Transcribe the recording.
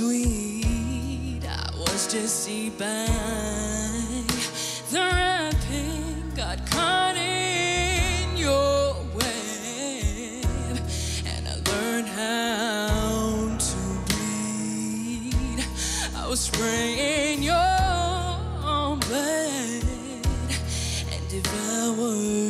sweet. I was deceived by the wrapping got caught in your web, and I learned how to bleed. I was spraying your blood and devoured